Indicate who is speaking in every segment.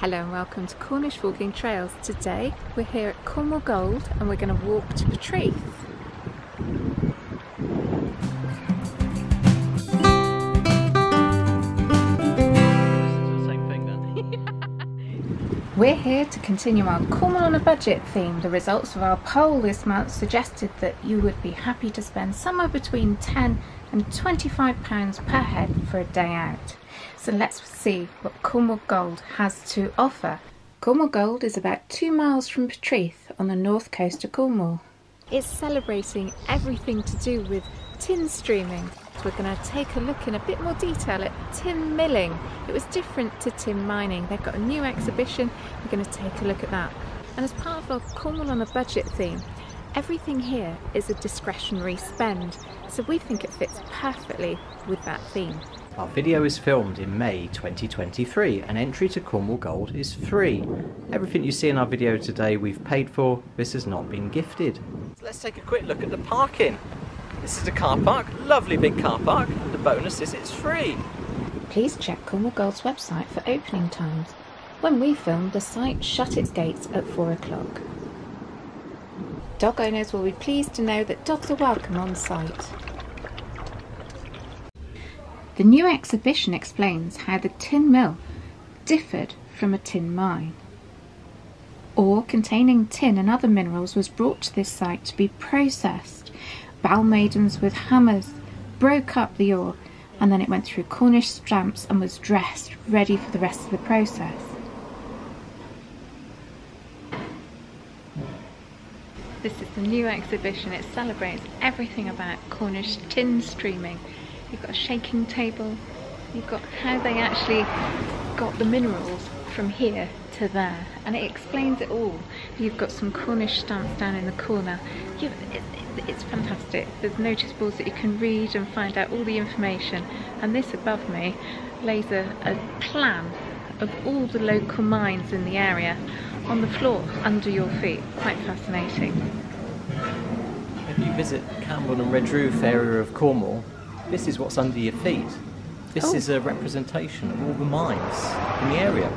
Speaker 1: Hello and welcome to Cornish Walking Trails. Today we're here at Cornwall Gold and we're going to walk to Portreath.
Speaker 2: Same thing then.
Speaker 1: We're here to continue our Cornwall on a budget theme. The results of our poll this month suggested that you would be happy to spend somewhere between 10 and 25 pounds per head for a day out. So let's see what Cornwall Gold has to offer. Cornwall Gold is about two miles from Portreath on the north coast of Cornwall. It's celebrating everything to do with tin streaming. We're going to take a look in a bit more detail at tin milling. It was different to tin mining. They've got a new exhibition. We're going to take a look at that. And as part of our Cornwall on a budget theme, everything here is a discretionary spend. So we think it fits perfectly with that theme.
Speaker 2: Our video is filmed in May 2023 and entry to Cornwall Gold is free. Everything you see in our video today we've paid for, this has not been gifted. So let's take a quick look at the parking. This is a car park, lovely big car park, and the bonus is it's free.
Speaker 1: Please check Cornwall Gold's website for opening times. When we filmed, the site shut its gates at 4 o'clock. Dog owners will be pleased to know that dogs are welcome on site. The new exhibition explains how the tin mill differed from a tin mine. Ore containing tin and other minerals was brought to this site to be processed. Balmaidens with hammers broke up the ore and then it went through Cornish stamps and was dressed, ready for the rest of the process. This is the new exhibition. It celebrates everything about Cornish tin streaming. You've got a shaking table. You've got how they actually got the minerals from here to there, and it explains it all. You've got some Cornish stamps down in the corner. You, it, it, it's fantastic. There's notice boards that you can read and find out all the information. And this above me lays a, a plan of all the local mines in the area on the floor under your feet. Quite fascinating.
Speaker 2: If you visit Camborne and Redruth area of Cornwall, this is what's under your feet. This
Speaker 1: Oh.
Speaker 2: is a representation of all the mines in the area.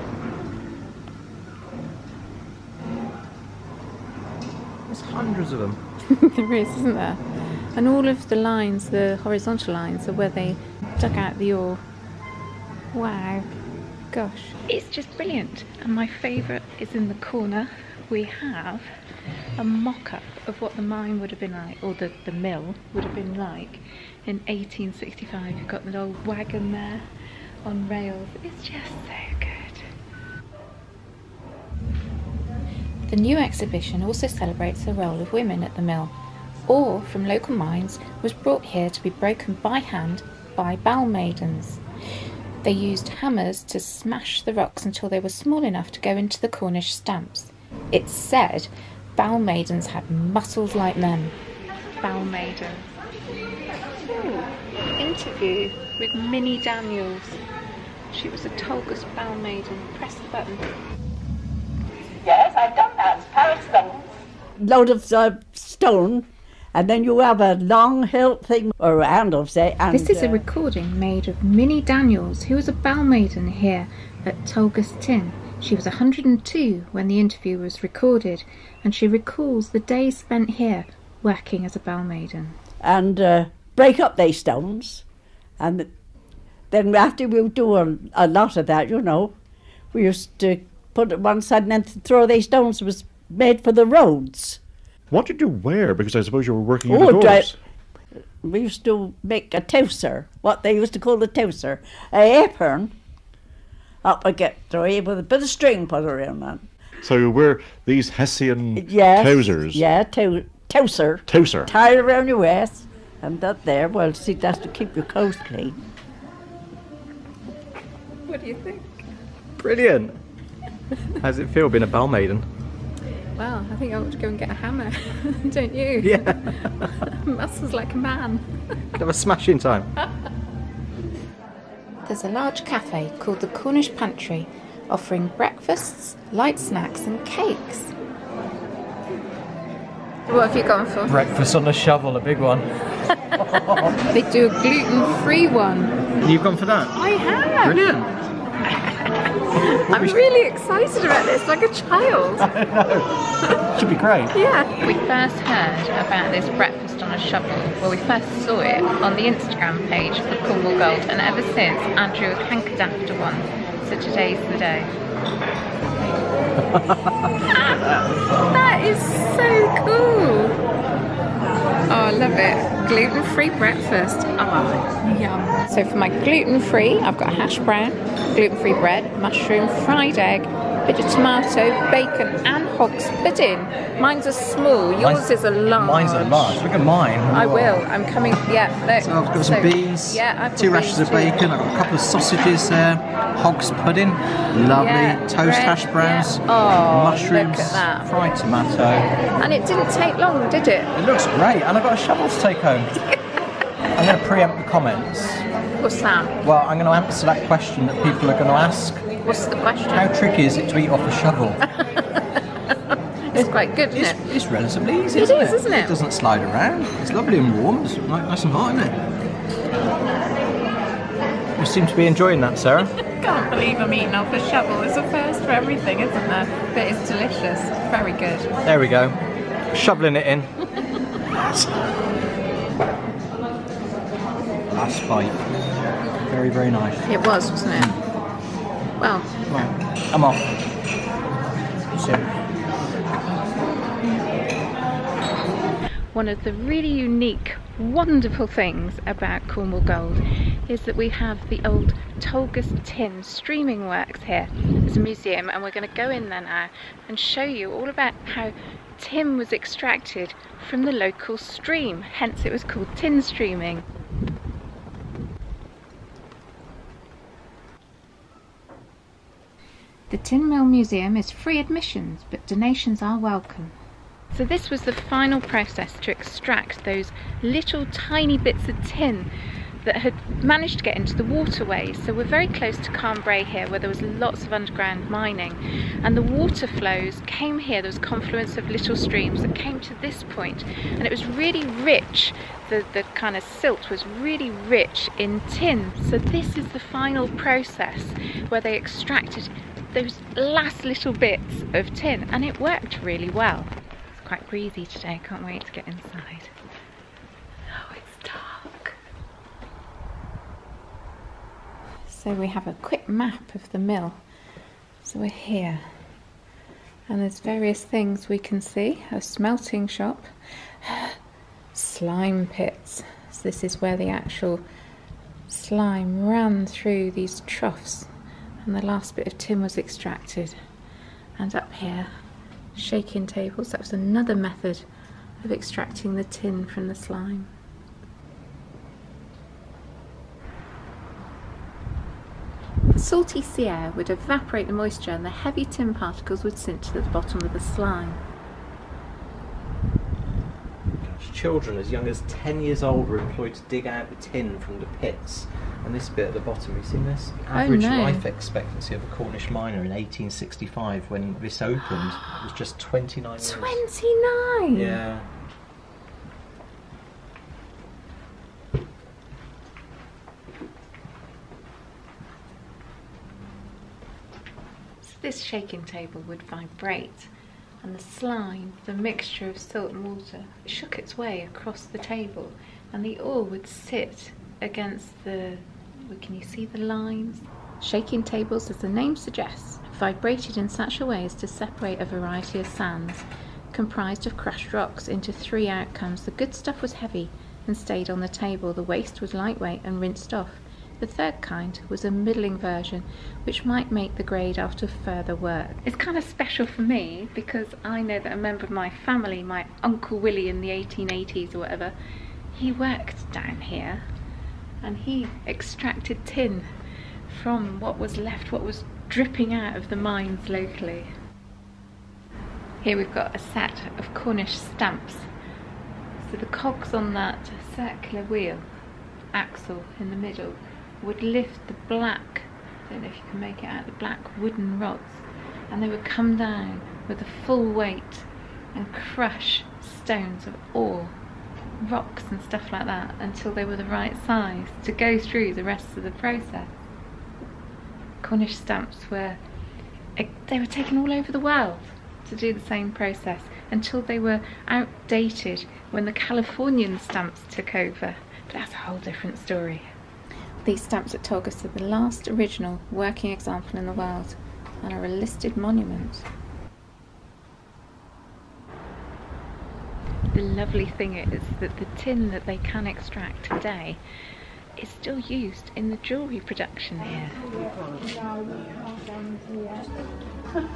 Speaker 2: There's hundreds of them.
Speaker 1: there is, isn't there? And all of the lines, the horizontal lines, are where they dug out the ore. Wow. Gosh. It's just brilliant. And my favourite is in the corner. We have a mock up of what the mine would have been like, or the, the mill would have been like in 1865. You've got the old wagon there on rails. It's just so good. The new exhibition also celebrates the role of women at the mill. Ore from local mines was brought here to be broken by hand by bal maidens. They used hammers to smash the rocks until they were small enough to go into the Cornish stamps. It's said bal maidens had muscles like men. Bal maidens. Interview with Minnie Daniels. She was a Tolgus bal maiden. Press the button.
Speaker 3: Yes, I've done that. Paris stones.
Speaker 4: load of uh, stone, and then you have a long hilt thing around of say. And,
Speaker 1: This is a
Speaker 4: uh,
Speaker 1: recording made of Minnie Daniels, who was a bal maiden here at Tolgus Tin. She was 102 when the interview was recorded, and she recalls the days spent here working as a bal maiden.
Speaker 4: and uh, break up these stones, and then after we do a, a lot of that, you know, we used to put it one side and then throw these stones was made for the roads.
Speaker 5: What did you wear? Because I suppose you were working
Speaker 4: Oh,
Speaker 5: indoors.
Speaker 4: We used to make a towser, what they used to call a towser, a apron up against three with a bit of string put around it.
Speaker 5: So you wear these Hessian
Speaker 4: Yes.
Speaker 5: trousers.
Speaker 4: Yeah, tow- towser.
Speaker 5: Towser.
Speaker 4: Tie it around your waist. And that there, well, see, that's to keep your clothes clean.
Speaker 1: What do you think?
Speaker 2: Brilliant! How's it feel being a bal maiden?
Speaker 1: Well, I think I ought to go and get a hammer, don't you?
Speaker 2: Yeah,
Speaker 1: Muscles like a man.
Speaker 2: could have a smashing time.
Speaker 1: There's a large cafe called the Cornish Pantry, offering breakfasts, light snacks, and cakes. What have you gone for?
Speaker 2: Breakfast on a shovel, a big one.
Speaker 1: They do a gluten free one.
Speaker 2: You've gone for that?
Speaker 1: I have.
Speaker 2: Brilliant.
Speaker 1: I'm really excited about this, like a child.
Speaker 2: Should be great.
Speaker 1: Yeah. We first heard about this breakfast on a shovel. Well, we first saw it on the Instagram page for Cornwall Gold, and ever since, Andrew has hankered after one. So today's the day. that is so cool. Oh, I love it. Gluten-free breakfast. Oh, yum. So for my gluten-free, I've got a hash brown, gluten-free bread, mushroom, fried egg, bit of tomato, bacon, and hog's pudding. Mine's a small. Yours
Speaker 2: Mine's-
Speaker 1: is a large.
Speaker 2: Mine's a large. Look at mine.
Speaker 1: I will. I'm coming. Yeah. Look.
Speaker 2: So I've got some
Speaker 1: So-
Speaker 2: beans,
Speaker 1: Yeah. I've
Speaker 2: two rashers of bacon, I've got a couple of sausages there, hog's pudding, lovely,
Speaker 1: Yeah,
Speaker 2: toast
Speaker 1: bread,
Speaker 2: hash browns,
Speaker 1: yeah. Oh,
Speaker 2: mushrooms,
Speaker 1: look at that.
Speaker 2: fried tomato.
Speaker 1: And it didn't take long, did it?
Speaker 2: It looks great, and I've got a shovel to take home. I'm going to preempt the comments.
Speaker 1: What's that?
Speaker 2: Well, I'm going to answer that question that people are going to ask.
Speaker 1: What's the question?
Speaker 2: How tricky is it to eat off a shovel?
Speaker 1: It's quite good,
Speaker 2: It's,
Speaker 1: isn't it?
Speaker 2: it's relatively easy,
Speaker 1: It
Speaker 2: isn't
Speaker 1: is,
Speaker 2: it?
Speaker 1: isn't it?
Speaker 2: It doesn't slide around. It's lovely and warm. It's nice and hot, isn't it? You seem to be enjoying that, Sarah.
Speaker 1: Can't believe I'm eating off a shovel. It's a first for everything, isn't there? But it's delicious. Very good.
Speaker 2: There we go. Shoveling it in. Last bite. Very, very nice.
Speaker 1: It was, wasn't it? Mm. Well,
Speaker 2: Right, I'm off. So,
Speaker 1: one of the really unique, wonderful things about Cornwall Gold is that we have the old Tolgus Tin streaming works here. It's a museum and we're going to go in there now and show you all about how tin was extracted from the local stream, hence it was called tin streaming. The Tin Mill Museum is free admissions, but donations are welcome. So this was the final process to extract those little tiny bits of tin that had managed to get into the waterways. So we're very close to Camborne here where there was lots of underground mining and the water flows came here, there was confluence of little streams that came to this point and it was really rich. The, the kind of silt was really rich in tin. So this is the final process where they extracted those last little bits of tin and it worked really well. It's quite breezy today, can't wait to get inside. Oh, it's dark. So we have a quick map of the mill. So we're here. And there's various things we can see. A smelting shop, slime pits. So this is where the actual slime ran through these troughs and the last bit of tin was extracted. And up here, shaking tables. That was another method of extracting the tin from the slime. The salty sea air would evaporate the moisture and the heavy tin particles would sink to the bottom of the slime.
Speaker 2: children as young as 10 years old were employed to dig out the tin from the pits. And this bit at the bottom, you seen this? Average
Speaker 1: Oh, no.
Speaker 2: life expectancy of a Cornish miner in 1865 when this opened was just 29 years.
Speaker 1: 29!
Speaker 2: Yeah.
Speaker 1: So this shaking table would vibrate, and the slime, the mixture of salt and water, shook its way across the table, and the ore would sit against the. Can you see the lines? Shaking tables, as the name suggests, vibrated in such a way as to separate a variety of sands, comprised of crushed rocks, into three outcomes. The good stuff was heavy and stayed on the table, the waste was lightweight and rinsed off. The third kind was a middling version, which might make the grade after further work. It's kind of special for me because I know that a member of my family, my Uncle Willie in the 1880s or whatever, he worked down here and he extracted tin from what was left, what was dripping out of the mines locally. Here we've got a set of Cornish stamps. So the cogs on that circular wheel, axle in the middle, would lift the black, I don't know if you can make it out, the black wooden rods, and they would come down with the full weight and crush stones of ore, rocks and stuff like that until they were the right size to go through the rest of the process. Cornish stamps were eh, they were taken all over the world to do the same process until they were outdated when the Californian stamps took over. But that's a whole different story. These stamps at Tolgus are the last original working example in the world and are a listed monument. The lovely thing is that the tin that they can extract today is still used in the jewellery production here.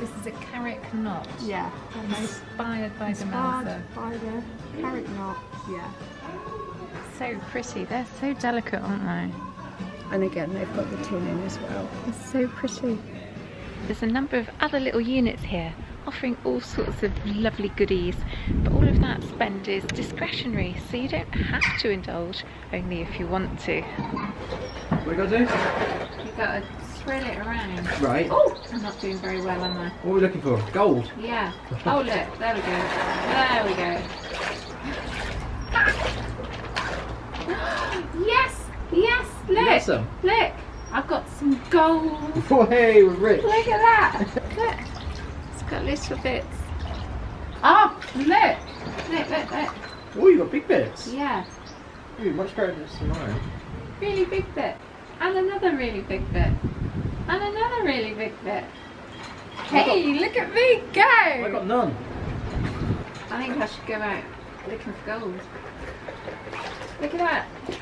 Speaker 1: This is a carrot knot.
Speaker 6: Yeah,
Speaker 1: Inspired by the
Speaker 6: inspired by the carrot knot. Yeah.
Speaker 1: So pretty. They're so delicate, aren't they?
Speaker 6: And again, they've got the tin in as well.
Speaker 1: It's so pretty. There's a number of other little units here offering all sorts of lovely goodies, but all of that spend is discretionary, so you don't have to indulge, only if you want to.
Speaker 2: What you got to do?
Speaker 1: You've got to thrill it around.
Speaker 2: Right.
Speaker 1: Oh, I'm not doing very well, am I?
Speaker 2: What are we looking for? Gold.
Speaker 1: Yeah. Oh, look, there we go. There we go. yes, yes,
Speaker 2: You got
Speaker 1: look,
Speaker 2: some?
Speaker 1: look. I've got some gold.
Speaker 2: Oh, hey, we're rich.
Speaker 1: Look at that. Look. It's got little bits. Oh, look. Look, look, look.
Speaker 2: Oh, you got big bits.
Speaker 1: Yeah.
Speaker 2: Ooh, much better than tomorrow.
Speaker 1: Really big bit. And another really big bit. And another really big bit. Hey, look at me go!
Speaker 2: I got none.
Speaker 1: I think I should go out looking for gold. Look at that.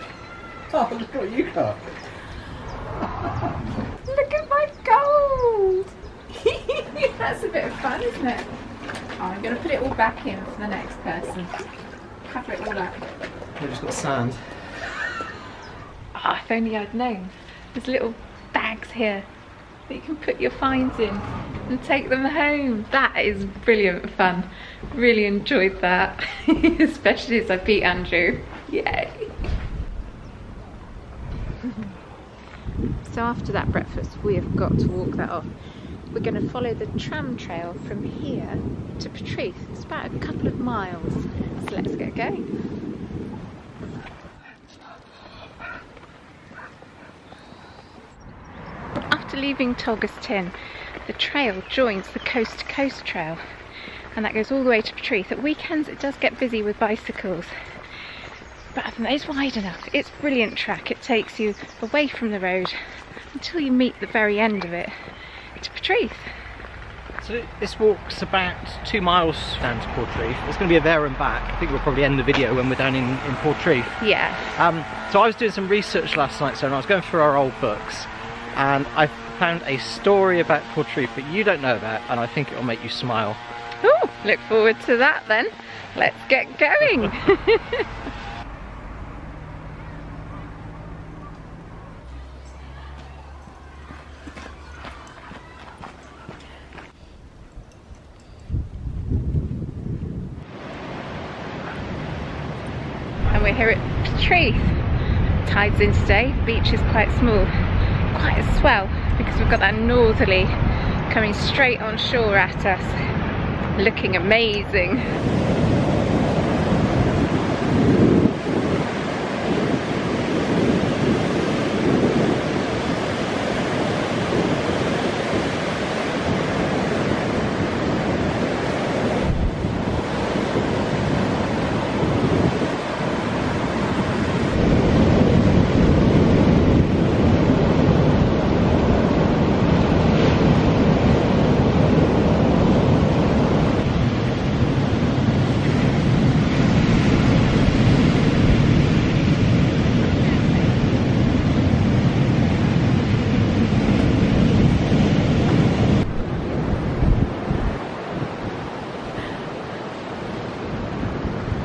Speaker 2: Oh, look what you got.
Speaker 1: Look at my gold! That's a bit of fun, isn't it? Oh, I'm going to put it all back in for the next person. Cover it all up.
Speaker 2: We've just got sand.
Speaker 1: Oh, if only I'd known. There's little bags here that you can put your finds in and take them home. That is brilliant fun. Really enjoyed that, especially as I beat Andrew. Yay! So after that breakfast, we have got to walk that off. We're going to follow the tram trail from here to Portreath. It's about a couple of miles. So let's get going. After leaving Tolgus Tin, the trail joins the coast to coast trail and that goes all the way to Portreath. At weekends it does get busy with bicycles but other than that, it's wide enough. It's brilliant track. It takes you away from the road until you meet the very end of it to Portreath.
Speaker 2: So this walk's about two miles down to Portreath. It's going to be a there and back. I think we'll probably end the video when we're down in, in Portreath.
Speaker 1: Yeah.
Speaker 2: Um, so I was doing some research last night, so I was going through our old books, and I found a story about Portreath that you don't know about, and I think it will make you smile.
Speaker 1: Oh, look forward to that then. Let's get going. and we're here at Portreath. Tide's in today, beach is quite small, quite a swell because we've got that northerly coming straight on shore at us, looking amazing.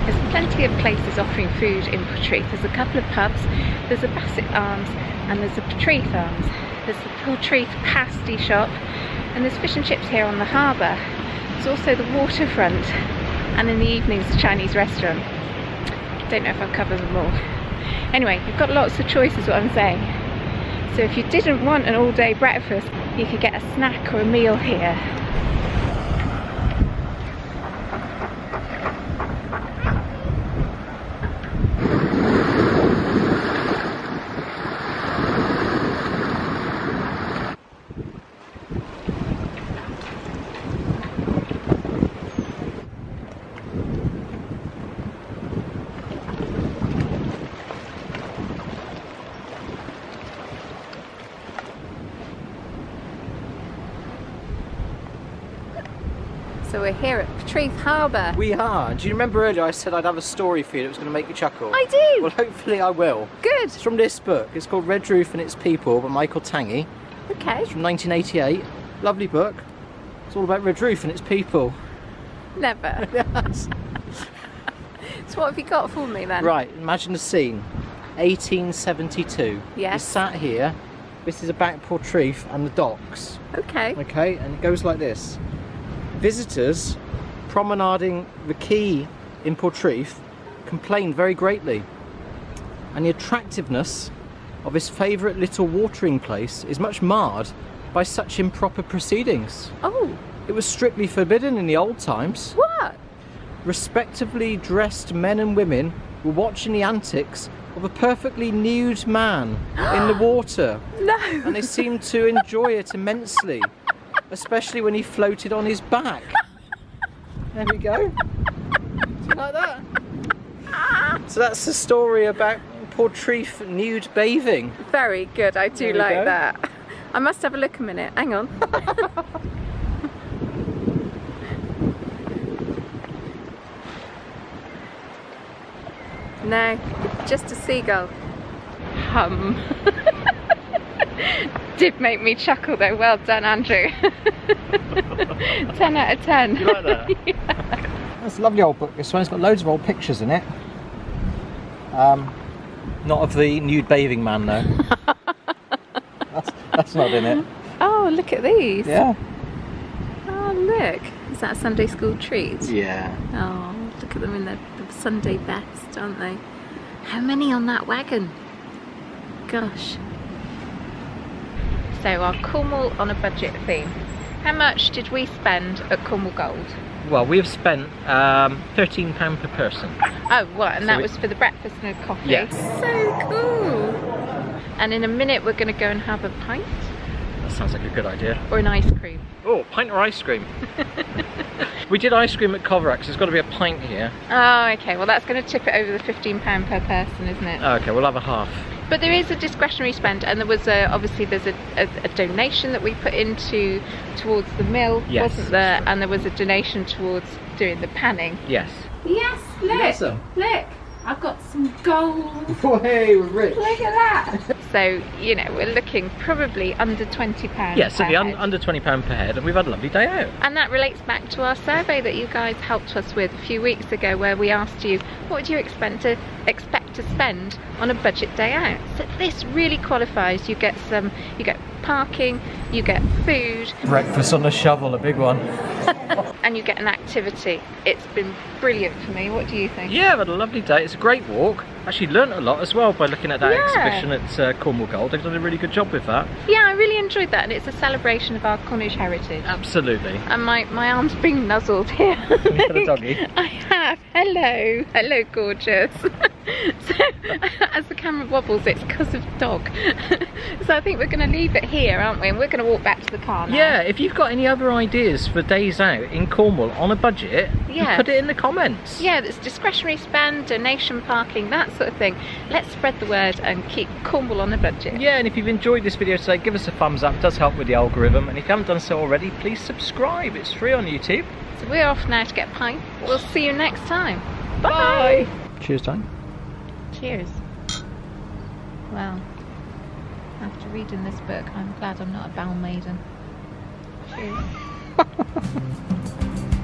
Speaker 1: There's plenty of places offering food in Portreath. There's a couple of pubs, there's a Bassett Arms and there's a Portreath Arms. There's the Portreath pasty shop and there's fish and chips here on the harbour. There's also the waterfront and in the evenings the Chinese restaurant. Don't know if I've covered them all. Anyway, you've got lots of choices what I'm saying. So if you didn't want an all day breakfast, you could get a snack or a meal here. So we're here Harbour.
Speaker 2: We are. Do you remember earlier I said I'd have a story for you that was going to make you chuckle?
Speaker 1: I do.
Speaker 2: Well, hopefully I will.
Speaker 1: Good.
Speaker 2: It's from this book. It's called Redruth and Its People by Michael Tangye.
Speaker 1: Okay.
Speaker 2: It's from 1988. Lovely book. It's all about Redruth and its people.
Speaker 1: Never.
Speaker 2: Yes.
Speaker 1: So what have you got for me then?
Speaker 2: Right, imagine the scene. 1872.
Speaker 1: Yes.
Speaker 2: You're sat here. This is about Portreath and the docks.
Speaker 1: Okay.
Speaker 2: Okay, and it goes like this. Visitors promenading the quay in Portreath complained very greatly. And the attractiveness of his favourite little watering place is much marred by such improper proceedings.
Speaker 1: Oh,
Speaker 2: It was strictly forbidden in the old times.
Speaker 1: what?
Speaker 2: Respectively dressed men and women were watching the antics of a perfectly nude man in the water,
Speaker 1: No.
Speaker 2: and they seemed to enjoy it immensely, especially when he floated on his back. There we go. Do you like that? Ah. So that's the story about Portreath nude bathing.
Speaker 1: Very good. I do like
Speaker 2: go.
Speaker 1: that. I must have a look a minute. Hang on. no, just a seagull. Hum. Did make me chuckle though. Well done, Andrew. 10 out of 10.
Speaker 2: You like that? That's a lovely old book. This one. It's got loads of old pictures in it. Um, not of the nude bathing man though. that's, that's not in it.
Speaker 1: Oh, look at these.
Speaker 2: Yeah.
Speaker 1: Oh, look. Is that a Sunday school treat?
Speaker 2: Yeah.
Speaker 1: Oh, look at them in their, their Sunday best, aren't they? How many on that wagon? Gosh. So our Cornwall on a budget theme. How much did we spend at Cornwall Gold?
Speaker 2: Well, we've spent um, thirteen pound per person.
Speaker 1: Oh, what? And
Speaker 2: So
Speaker 1: that
Speaker 2: we-
Speaker 1: was for the breakfast and a coffee.
Speaker 2: Yes.
Speaker 1: So cool. And in a minute, we're going to go and have a pint
Speaker 2: That sounds like a good idea.
Speaker 1: or an ice cream.
Speaker 2: Oh, pint or ice cream? we did ice cream at Coverack. There's got to be a pint here.
Speaker 1: Oh, okay. Well, that's going to tip it over the £15 per person, isn't it?
Speaker 2: Okay, we'll have a half.
Speaker 1: But there is a discretionary spend, and there was a, obviously there's a, a, a donation that we put into towards the mill,
Speaker 2: Yes.
Speaker 1: wasn't there? And there was a donation towards doing the panning.
Speaker 2: Yes.
Speaker 1: Yes, look,
Speaker 2: some?
Speaker 1: look, I've got some gold.
Speaker 2: Oh, hey, we're rich.
Speaker 1: Look at that. so you know we're looking probably under twenty pounds.
Speaker 2: Yeah, certainly
Speaker 1: per
Speaker 2: un- under £20 per head, and we've had a lovely day out.
Speaker 1: And that relates back to our survey that you guys helped us with a few weeks ago, where we asked you what would you expect to expect to spend on a budget day out. So this really qualifies. You get some, you get parking, you get food,
Speaker 2: Breakfast on a shovel, a big one.
Speaker 1: and you get an activity. It's been brilliant for me. What do you think?
Speaker 2: Yeah, I've had a lovely day. It's a great walk. Actually learnt a lot as well by looking at that
Speaker 1: Yeah.
Speaker 2: exhibition at uh, Cornwall Gold. They've done a really good job with that.
Speaker 1: Yeah, I really enjoyed that, and it's a celebration of our Cornish heritage.
Speaker 2: Absolutely.
Speaker 1: And my, my arm's being nuzzled here.
Speaker 2: You got a doggy?
Speaker 1: I have. Hello. Hello, gorgeous. so, as the camera wobbles, it's because of dog. so I think we're going to leave it here, aren't we? And we're going to walk back to the car now.
Speaker 2: Yeah, if you've got any other ideas for days out in Cornwall on a budget,
Speaker 1: Yes.
Speaker 2: put it in the comments.
Speaker 1: Yeah, there's discretionary spend, donation parking, that sort of thing. Let's spread the word and keep Cornwall on a budget.
Speaker 2: Yeah, and if you've enjoyed this video today, give us a thumbs up. It does help with the algorithm. And if you haven't done so already, please subscribe. It's free on YouTube.
Speaker 1: So we're off now to get a pint. We'll see you next time. Bye.
Speaker 2: Cheers time.
Speaker 1: Cheers. Well, after reading this book, I'm glad I'm not a bal maiden. Cheers.